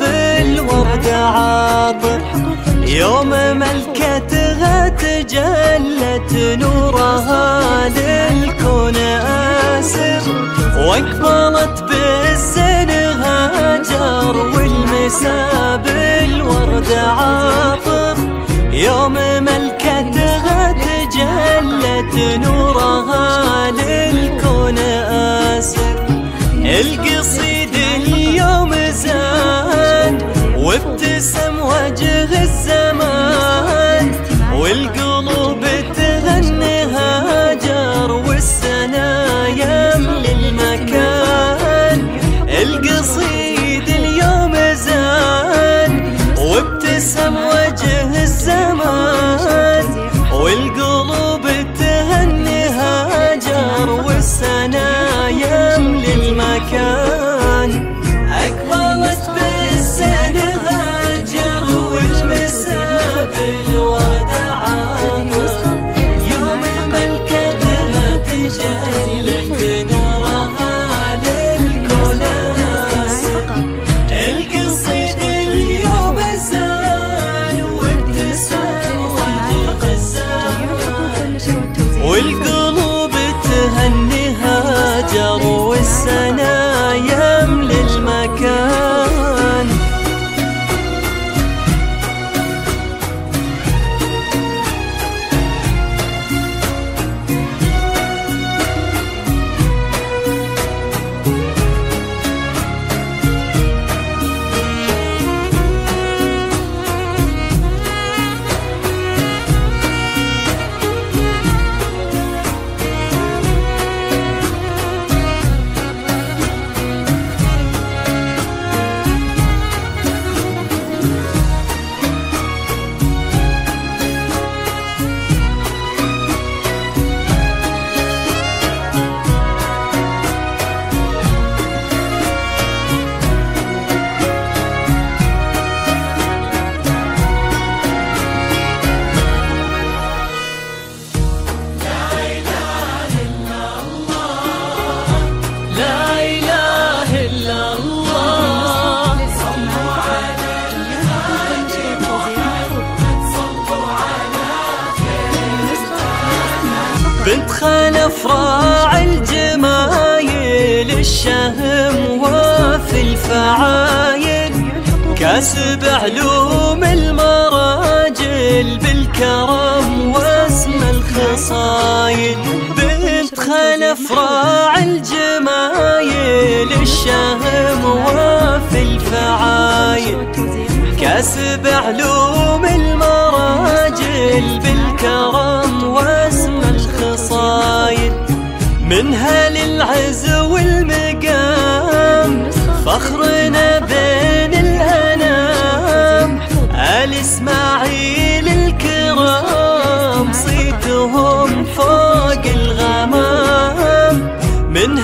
بالورد عاطر يوم ملكتها تجلت نورها للكون أسر. واقبلت بالزين هاجر والمسا بالورد عاطر يوم ملكتها تجلت نورها للكون أسر. القصير الفعايل كاسب علوم المراجل بالكرم واسم الخصايل بنت خلف راعي الجمايل الشهم وفي الفعايل كاسب علوم المراجل بالكرم واسم الخصايل منها للعز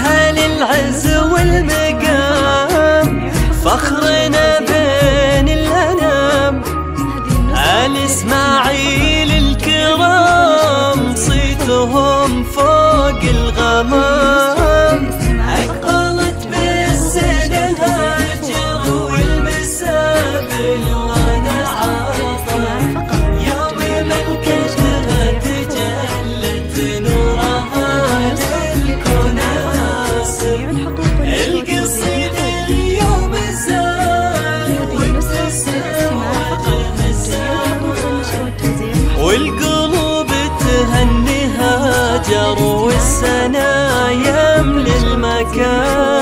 منها للعز والمقام فخرنا بين الأنام. آل إسماعيل الكرام صيتهم فوق الغمام. God.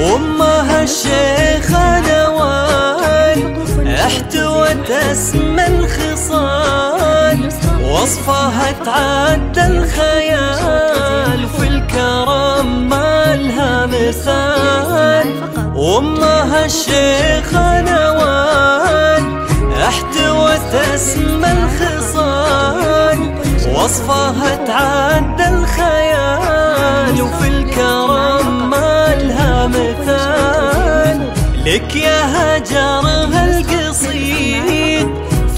وامها الشيخة نوال احتوت اسم الخصال وصفها تعدى الخيال في الكرم ما لها مثال. وامها الشيخة نوال احتوت اسم الخصال وصفها تعدى الخيال. لك يا هجرها القصيد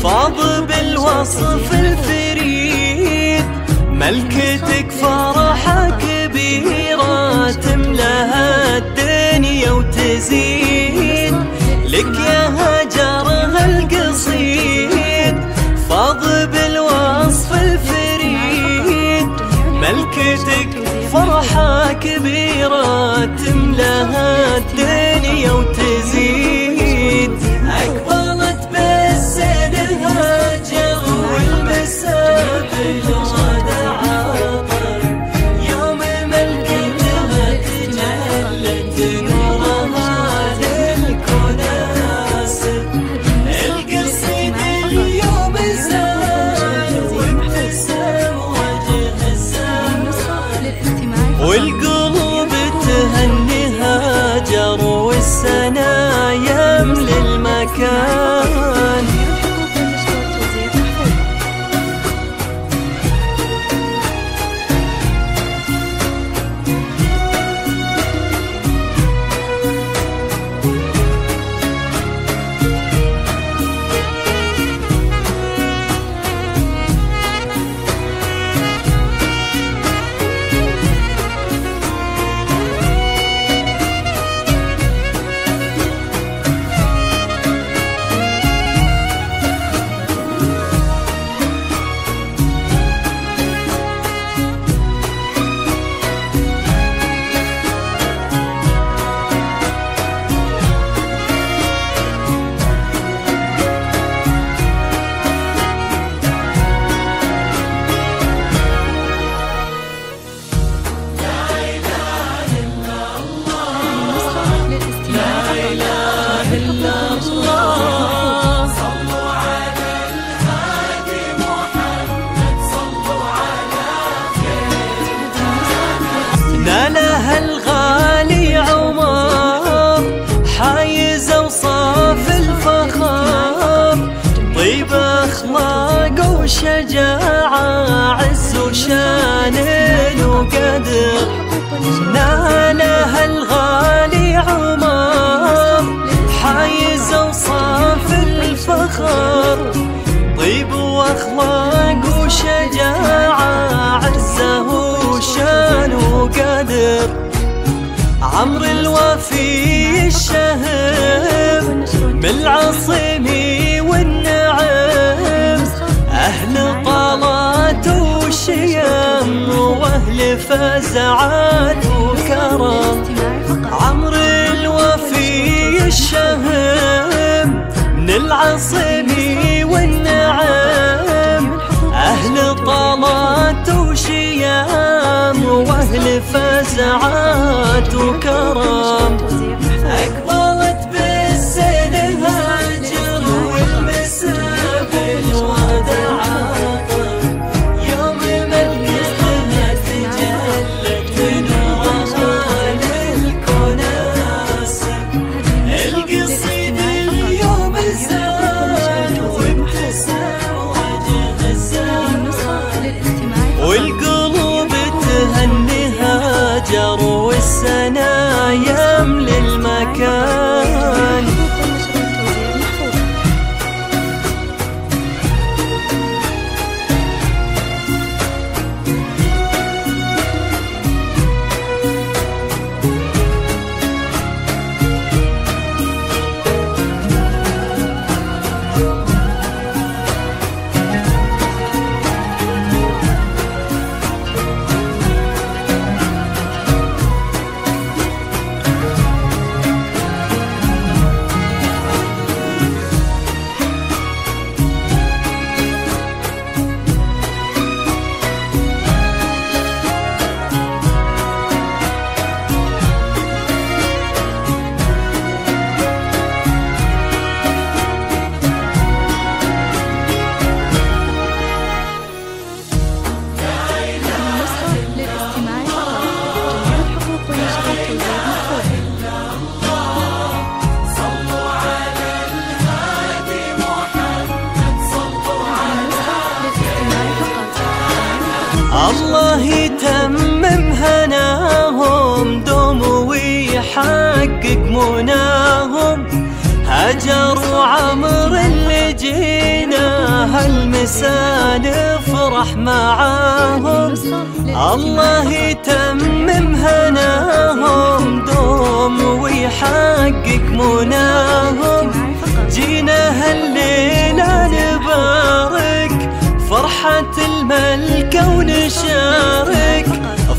فاض بالوصف الفريد. ملكتك فرحة كبيرة تملاها الدنيا وتزيد. لك يا هجرها القصيد فاض بالوصف الفريد. ملكتك فرحة كبيرة تملاها الدنيا وتزيد. عمرو الوفي الشهم من العصم والنعم. أهل طلات وشيم وأهل فزعات وكرم. عمرو الوفي الشهم من العصم فزعات وكرم الله يتمم هناهم دوم ويحقق مناهم. هجر وعمر اللي جينا هالمسا نفرح معاهم؟ الله يتمم هناهم دوم ويحقق مناهم. جينا هالليلة نبارك فرحة الملكة ونشارك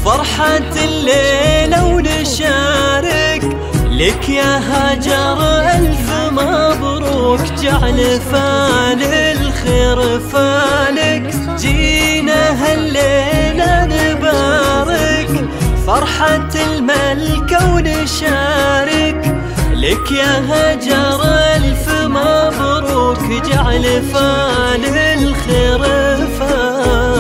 فرحة الليلة ونشارك. لك يا هاجر ألف مبروك. جعل فال الخير فالك جينا هالليلة نبارك. فرحة الملكة ونشارك. لك يا هاجر ألف مبروك جعل فال الخير فالك